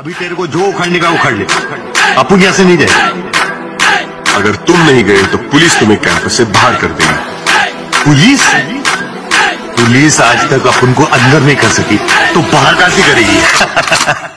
अभी तेरे को जो उखाड़ने का उखाड़ ले। अपू यहाँ से नहीं जाए अगर तुम नहीं गए तो पुलिस तुम्हें कैंपस से बाहर कर देगी। पुलिस? पुलिस आज तक अपन को अंदर नहीं कर सकी तो बाहर कैसे करेगी?